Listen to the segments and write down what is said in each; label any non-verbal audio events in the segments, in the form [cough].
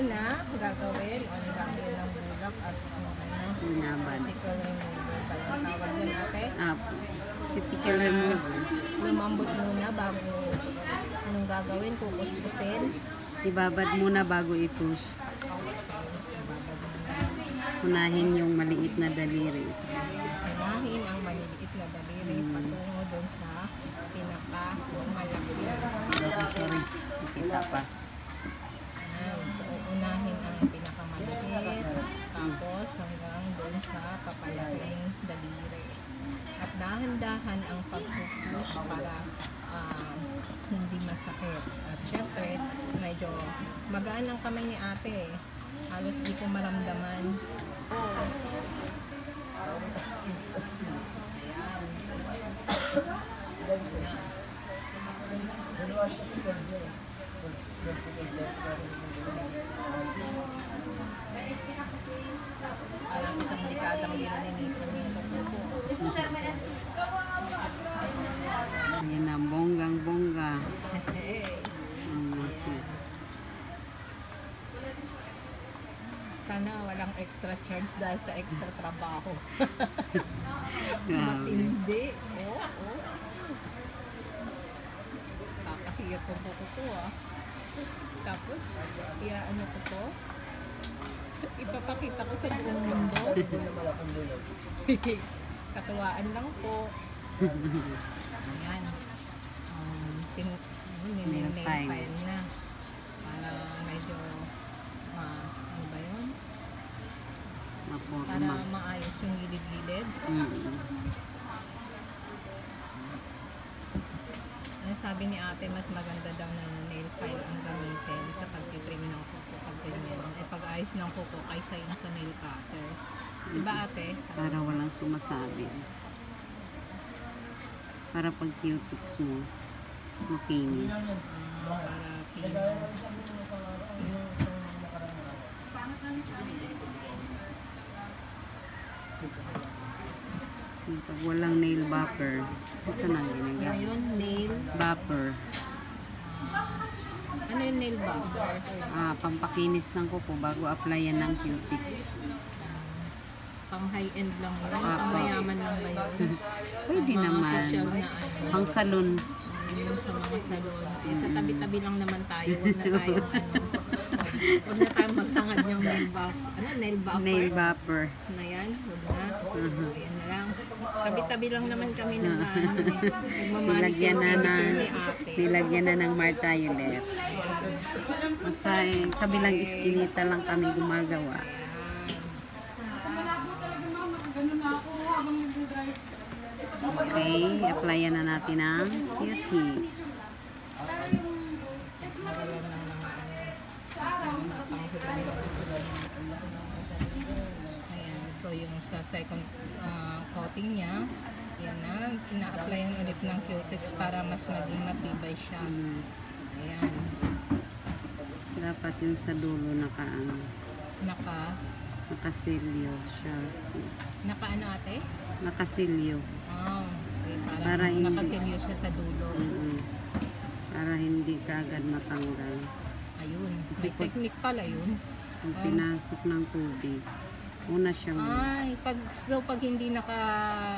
una gagawin, o nilagyan ng bulak at ano, Binabad. vertical remover. Parang tawag yun ate. Apo. Typical remover. Lumambot muna bago anong gagawin, kukuskusin. Ibabad muna bago i-push. Unahin yung maliit na daliri. Unahin ang maliliit na daliri patungo doon sa pinaka malaki. Sorry. Kita pa. Ayan. So, unahin ang pinakamaliit, tapos hanggang doon sa papalaking daliri. At dahan-dahan ang pagpupush para ah, hindi masakit. At syempre, medyo magaan ang kamay ni ate. eh. Halos di ko maramdaman. Parang isang dekadang linalinisan yung pagsuko. Ayan na, bonggang bongga. Mm, Sana walang extra charge dahil sa extra trabaho. [laughs] Matindi. Oo, oo. Kakahiyat ko po ko ah. Tapos, iya ano ko to? Ipapakita ko sa buong mundo. [laughs] Katuwaan lang po. Ayan. Um, tin ano, Nail nail file. file na. Para medyo ma ano ba yun? Para maayos yung gilid-gilid. Mm. Ang sabi ni ate, mas maganda daw na nail file ang gamitin sa pagtitrim ng kuko pag ganyan. Ay pag-ayos ng kuko kaysa yung sa nail cutter. Diba ate? Sabi Para walang sumasabi. Para pag cutics mo, makinis. Para pin. Kasi pag walang nail buffer, ito na Ano ginagawa. yun? Nail? Buffer. Ano yung nail buffer? Ah, pampakinis ng kuko bago applyan ng cutics. Pang high-end lang yun. Ah, Pang mayaman lang ba yun? [laughs] Pwede Mga naman. na ano. Pang salon. Yun sa mga salon. Eh, sa tabi-tabi lang naman tayo. Huwag na tayo, ano, [laughs] huwag na tayo magtangad ng nail buffer. Ano, nail buffer? Nail buffer. na yan, huwag na. Ayan na lang. Tabi-tabi lang naman kami ano, eh. Nilagyan na na, nilagyan na ng martiolet. Sa kabilang iskinita lang kami gumagawa. Okay, applyan na natin ang cutics. Ayan, so yung sa second ah, coating niya, yan na, ina-applyan ulit ng cutex para mas maging matibay siya. Ayan, dapat yung sa dulo naka, ano, naka, nakasilyo siya. naka ano ate? Nakasilyo. Oh, okay, para, Para hindi- nakasilyo siya sa dulo. Mm, para hindi ka agad matanggal. Ayun, Kasi may technique pala yun. Kung pinasok ng tubig, una siyang Ay, pag so pag hindi naka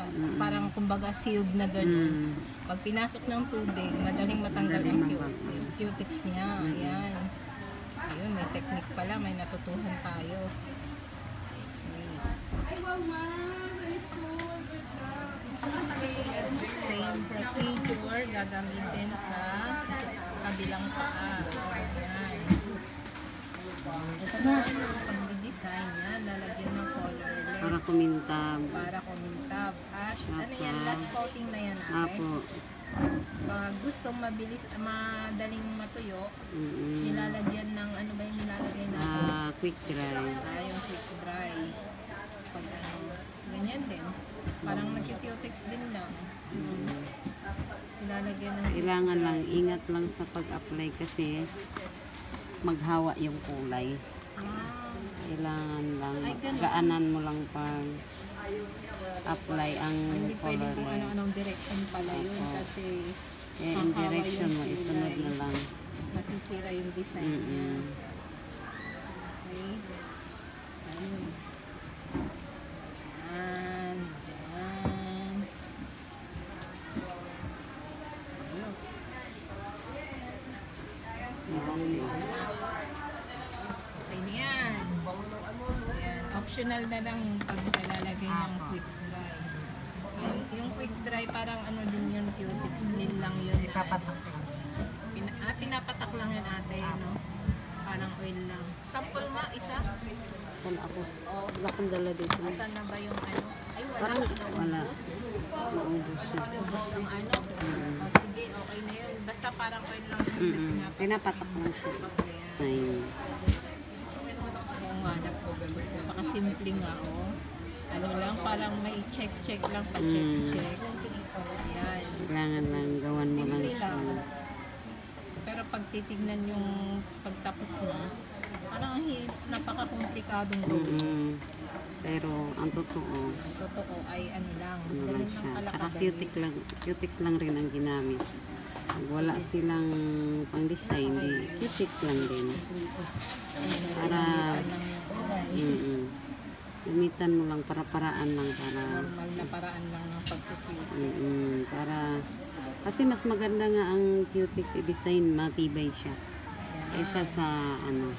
Mm. parang kumbaga sealed na ganun. Mm. Pag pinasok ng tubig, madaling matanggal Madaling ang cu- mababa. yung cutics niya. Ayan. Ayun, may technique pala, may natutuhan tayo. Same procedure gagamitin sa kabilang paa. Ayan. Ayan ang pag-design niya, para kumintab. para kumintab. At ano yan, last coating na yan ate. Apo. Pag gustong mabilis, madaling matuyo, Mm-mm. nilalagyan ng, ano ba yung nilalagay na? Ah, quick dry. Ah, yung quick dry. Pag ano, ganyan din. Parang nag-cutex din lang. Mm. Nilalagyan ng Kailangan lang, ingat lang sa pag-apply kasi maghawa yung kulay. Ah, Kailangan lang, gaanan mo lang pag apply ang hindi pwede kung ano-anong direction pala yun Opo. kasi yung Makahawa direction mo, isunod na lang. masisira yung design niya. Mm-mm. Ayun. Yan. Yan. Ayos. Okay na yan. Yan. Optional na lang yung paglalagay ng quick dry. Yung, yung quick dry parang ano din yun, cutics din lang yun. Ipapatak lang. Pina, ah, pinapatak lang yun ate, no? Parang oil lang. Sample nga, isa. Wala ako. Wala akong dala dito. Asan na ba yung ano? Ay, wala. Wala. Naubos na. Naubos ang ano. O sige, okay na yun. Basta parang oil lang yun na Mm-mm. pinapatak. Lang siya. Ayan. Ayun. Oo nga, napakasimple nga, oh. Ano lang, parang may check-check lang, Mm. pa-check-check. Ayan. Kailangan lang gawan mo lang Simple siya. lang. Pero pag titignan yung pagtapos na, parang napaka-komplikadong gawin. Mm-mm. Pero ang totoo, Totoo ay ano lang, ano lang siya. Tsaka cutic lang, cutics lang rin ang ginamit. Wala silang pang design, di cutics lang din. Para, yung mm Gamitan mo lang para paraan lang para, normal na paraan lang ng pagtitip. mm para, kasi mas maganda nga ang cutics i-design, matibay siya. Kaysa sa ano,